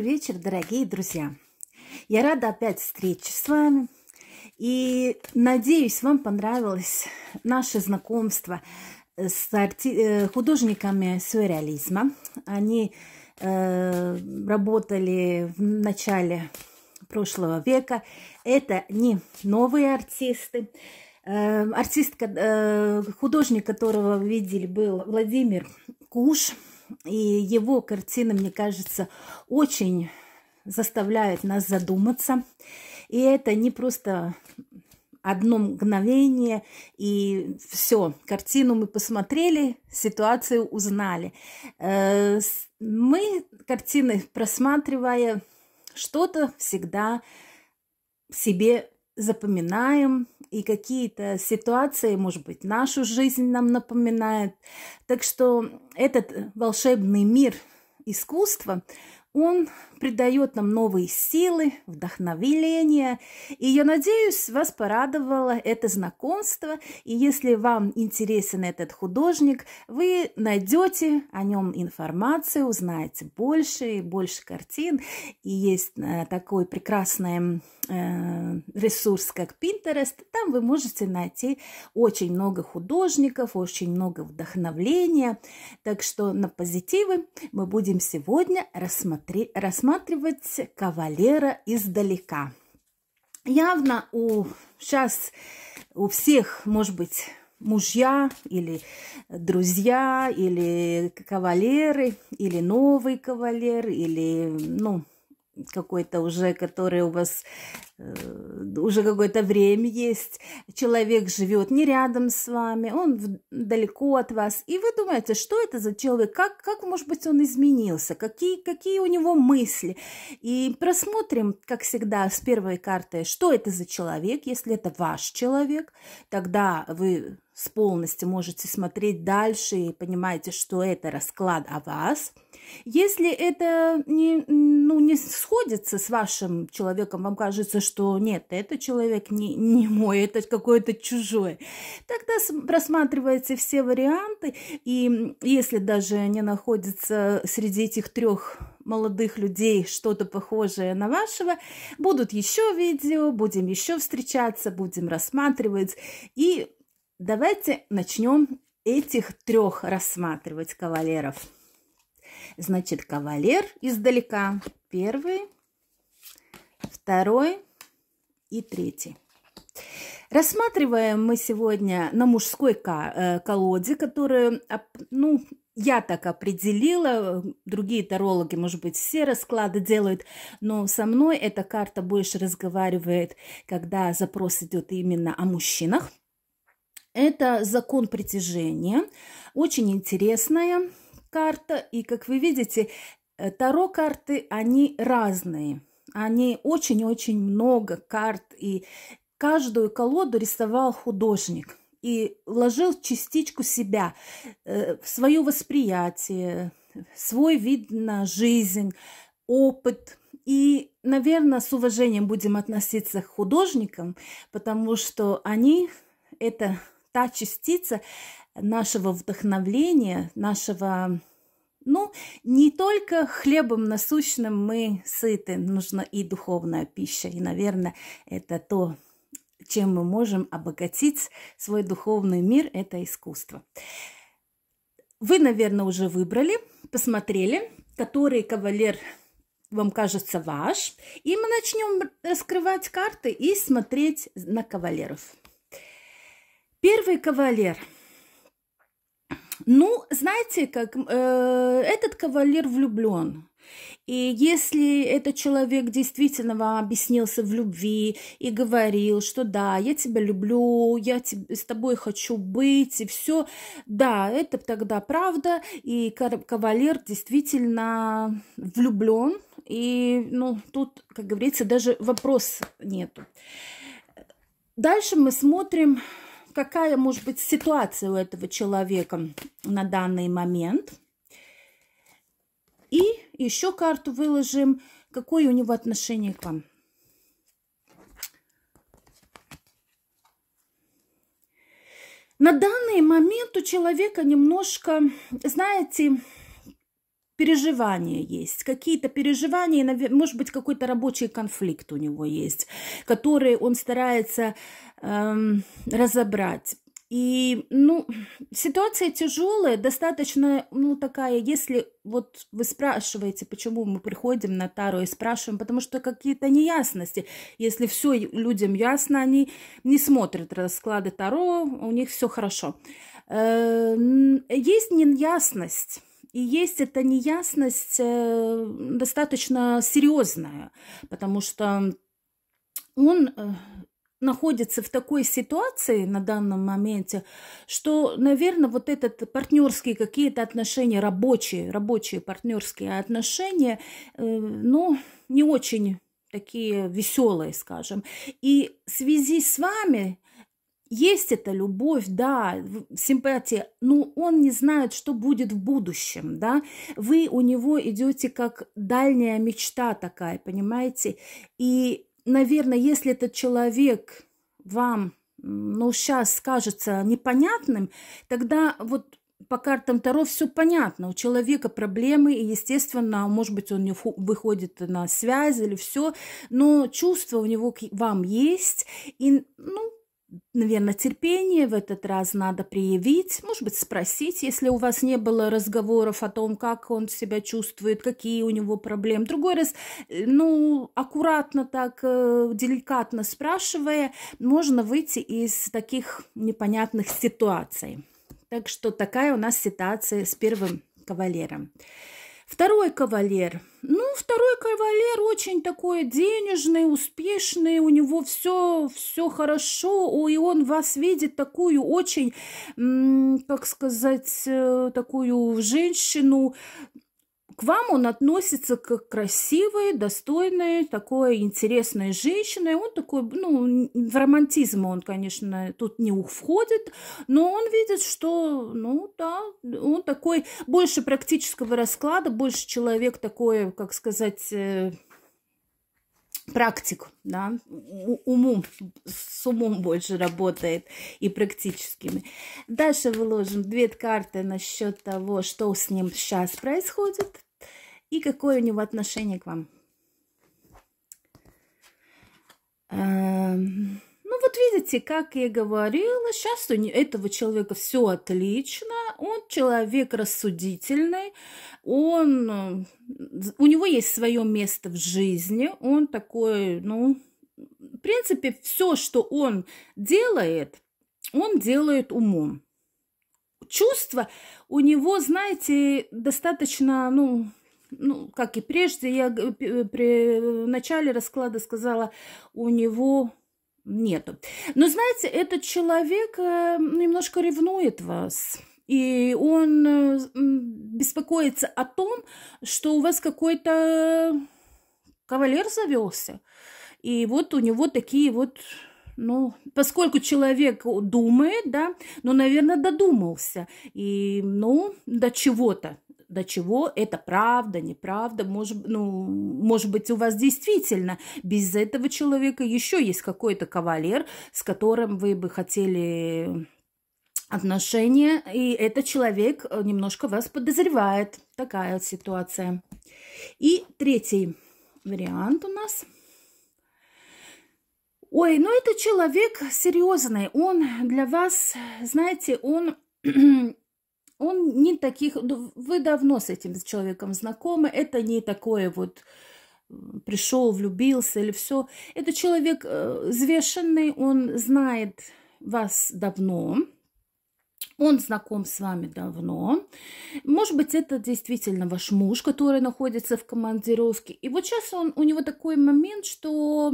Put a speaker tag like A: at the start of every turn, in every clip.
A: вечер, дорогие друзья! Я рада опять встрече с вами. И надеюсь, вам понравилось наше знакомство с арти... Э, художниками сюрреализма. Они э, работали в начале прошлого века. Это не новые артисты. Э, артист, э, художник, которого вы видели, был Владимир Куш. И его картины, мне кажется, очень заставляют нас задуматься. И это не просто одно мгновение, и все, картину мы посмотрели, ситуацию узнали. Э, мы картины просматривая, что-то всегда себе запоминаем, и какие-то ситуации, может быть, нашу жизнь нам напоминает. Так что этот волшебный мир искусства, он придает нам новые силы, вдохновение. И я надеюсь, вас порадовало это знакомство. И если вам интересен этот художник, вы найдете о нем информацию, узнаете больше и больше картин. И есть э, такой прекрасный э, ресурс, как Pinterest. Там вы можете найти очень много художников, очень много вдохновления. Так что на позитивы мы будем сегодня рассмотреть, рассматривать рассматривать кавалера издалека. Явно у сейчас у всех, может быть, мужья или друзья, или кавалеры, или новый кавалер, или, ну, какой-то уже, который у вас э, уже какое-то время есть, человек живет не рядом с вами, он далеко от вас, и вы думаете, что это за человек, как, как может быть, он изменился, какие, какие у него мысли. И просмотрим, как всегда, с первой карты, что это за человек, если это ваш человек, тогда вы с полностью можете смотреть дальше и понимаете, что это расклад о вас. Если это не, ну, не сходится с вашим человеком, вам кажется, что нет, этот человек не, не мой, это какой-то чужой, тогда просматривайте все варианты, и если даже не находится среди этих трех молодых людей что-то похожее на вашего, будут еще видео, будем еще встречаться, будем рассматривать, и Давайте начнем этих трех рассматривать кавалеров. Значит, кавалер издалека. Первый, второй и третий. Рассматриваем мы сегодня на мужской э, колоде, которую, ну, я так определила, другие тарологи, может быть, все расклады делают, но со мной эта карта больше разговаривает, когда запрос идет именно о мужчинах. Это закон притяжения. Очень интересная карта. И, как вы видите, э, Таро карты, они разные. Они очень-очень много карт. И каждую колоду рисовал художник. И вложил частичку себя, э, свое восприятие, свой вид на жизнь, опыт. И, наверное, с уважением будем относиться к художникам, потому что они это та частица нашего вдохновления, нашего ну, не только хлебом насущным мы сыты, нужна и духовная пища. И, наверное, это то, чем мы можем обогатить свой духовный мир, это искусство. Вы, наверное, уже выбрали, посмотрели, который кавалер вам кажется ваш. И мы начнем раскрывать карты и смотреть на кавалеров. Первый кавалер. Ну, знаете, как э, этот кавалер влюблен. И если этот человек действительно вам объяснился в любви и говорил, что да, я тебя люблю, я с тобой хочу быть, и все, да, это тогда правда, и кавалер действительно влюблен, и, ну, тут, как говорится, даже вопрос нету. Дальше мы смотрим какая может быть ситуация у этого человека на данный момент. И еще карту выложим, какое у него отношение к вам. На данный момент у человека немножко, знаете, переживания есть, какие-то переживания, может быть, какой-то рабочий конфликт у него есть, который он старается эм, разобрать. И, ну, ситуация тяжелая, достаточно, ну, такая, если вот вы спрашиваете, почему мы приходим на Тару и спрашиваем, потому что какие-то неясности. Если все людям ясно, они не смотрят расклады Таро, у них все хорошо. Э, есть неясность. И есть эта неясность э, достаточно серьезная, потому что он э, находится в такой ситуации на данном моменте, что, наверное, вот этот партнерские какие-то отношения, рабочие, рабочие партнерские отношения, э, ну, не очень такие веселые, скажем. И в связи с вами есть эта любовь, да, симпатия, но он не знает, что будет в будущем, да. Вы у него идете как дальняя мечта такая, понимаете? И наверное, если этот человек вам, ну, сейчас кажется непонятным, тогда вот по картам Таро все понятно. У человека проблемы, и, естественно, может быть, он не выходит на связь или все, но чувство у него к вам есть, и, ну, наверное, терпение в этот раз надо проявить, может быть, спросить, если у вас не было разговоров о том, как он себя чувствует, какие у него проблемы. Другой раз, э, ну, аккуратно так, э, деликатно спрашивая, можно выйти из таких непонятных ситуаций. Так что такая у нас ситуация с первым кавалером. Второй кавалер. Ну, второй кавалер очень такой денежный, успешный, у него все, все хорошо, и он вас видит такую очень, как сказать, э, такую женщину, к вам он относится как красивой, достойной, такой интересной женщиной. Он такой, ну, в романтизм он, конечно, тут не входит, но он видит, что, ну, да, он такой больше практического расклада, больше человек такой, как сказать, э, практик, да, умом, с умом больше работает и практическими. Дальше выложим две карты насчет того, что с ним сейчас происходит и какое у него отношение к вам. Эм, ну вот видите, как я говорила, сейчас у этого человека все отлично, он человек рассудительный, он, у него есть свое место в жизни, он такой, ну, в принципе, все, что он делает, он делает умом. Чувства у него, знаете, достаточно, ну, ну, как и прежде, я при начале расклада сказала, у него нету. Но знаете, этот человек э, немножко ревнует вас. И он э, беспокоится о том, что у вас какой-то кавалер завелся. И вот у него такие вот ну, поскольку человек думает, да, ну, наверное, додумался. И, ну, до чего-то до чего это правда, неправда, может, ну, может быть, у вас действительно без этого человека еще есть какой-то кавалер, с которым вы бы хотели отношения, и этот человек немножко вас подозревает. Такая ситуация. И третий вариант у нас. Ой, ну это человек серьезный, он для вас, знаете, он он не таких... Вы давно с этим человеком знакомы. Это не такое вот пришел, влюбился или все. Это человек э, взвешенный, он знает вас давно, он знаком с вами давно. Может быть, это действительно ваш муж, который находится в командировке. И вот сейчас он, у него такой момент, что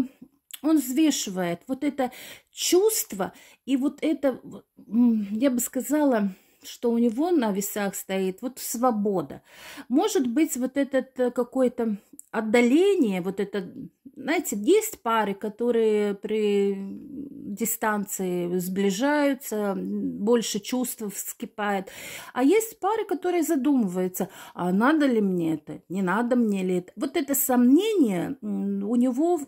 A: он взвешивает вот это чувство и вот это, я бы сказала, что у него на весах стоит вот свобода. Может быть, вот этот э, какое-то отдаление, вот это, знаете, есть пары, которые при дистанции сближаются, больше чувств вскипает, а есть пары, которые задумываются, а надо ли мне это, не надо мне ли это. Вот это сомнение у него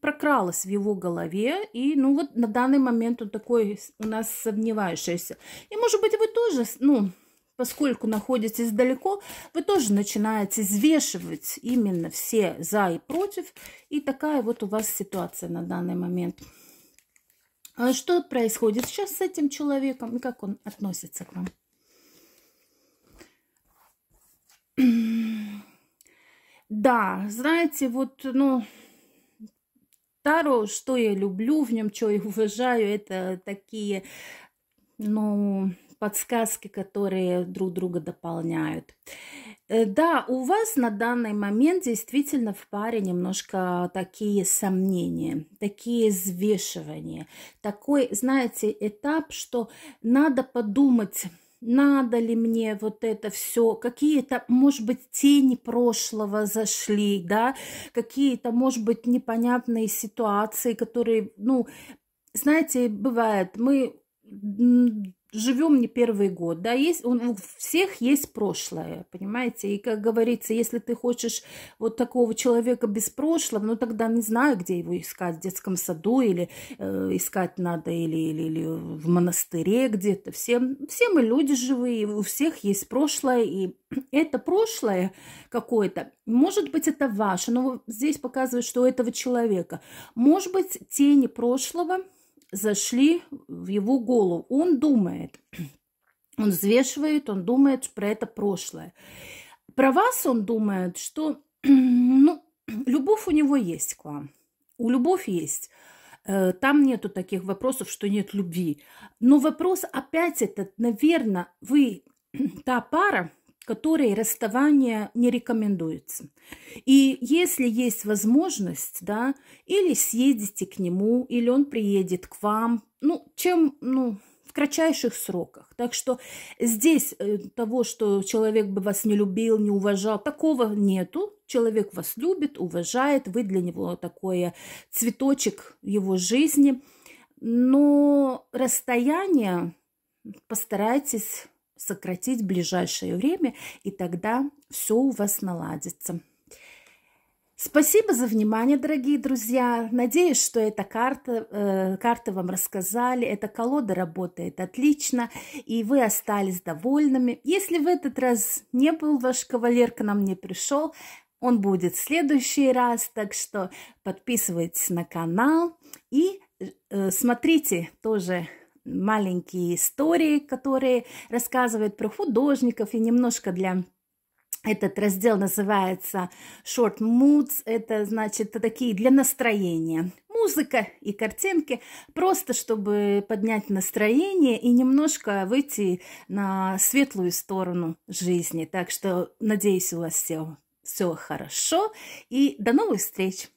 A: прокралось в его голове, и ну вот на данный момент он такой у нас сомневающийся. И может быть вы тоже, ну, поскольку находитесь далеко, вы тоже начинаете взвешивать именно все за и против. И такая вот у вас ситуация на данный момент. А что происходит сейчас с этим человеком и как он относится к вам? Да, знаете, вот, ну, Таро, что я люблю в нем, что я уважаю, это такие, ну, подсказки, которые друг друга дополняют. Э, да, у вас на данный момент действительно в паре немножко такие сомнения, такие взвешивания. Такой, знаете, этап, что надо подумать, надо ли мне вот это все, какие-то, может быть, тени прошлого зашли, да, какие-то, может быть, непонятные ситуации, которые, ну, знаете, бывает, мы живем не первый год, да, есть, у всех есть прошлое, понимаете, и, как говорится, если ты хочешь вот такого человека без прошлого, ну, тогда не знаю, где его искать, в детском саду, или э, искать надо, или, или, или в монастыре где-то, все, все мы люди живые, у всех есть прошлое, и это прошлое какое-то, может быть, это ваше, но здесь показывает, что у этого человека, может быть, тени прошлого – зашли в его голову. Он думает, он взвешивает, он думает про это прошлое. Про вас он думает, что ну, любовь у него есть к вам. У любовь есть. Э, там нету таких вопросов, что нет любви. Но вопрос опять это, наверное, вы та пара, которой расставание не рекомендуется. И если есть возможность, да, или съездите к нему, или он приедет к вам, ну, чем, ну, в кратчайших сроках. Так что здесь э, того, что человек бы вас не любил, не уважал, такого нету. Человек вас любит, уважает, вы для него такой цветочек его жизни. Но расстояние постарайтесь сократить в ближайшее время, и тогда все у вас наладится. Спасибо за внимание, дорогие друзья. Надеюсь, что эта карта, э, карты вам рассказали. Эта колода работает отлично, и вы остались довольными. Если в этот раз не был ваш кавалер, к нам не пришел, он будет в следующий раз. Так что подписывайтесь на канал и э, смотрите тоже маленькие истории, которые рассказывают про художников и немножко для этот раздел называется Short Moods. Это значит такие для настроения. Музыка и картинки, просто чтобы поднять настроение и немножко выйти на светлую сторону жизни. Так что надеюсь, у вас все, все хорошо. И до новых встреч!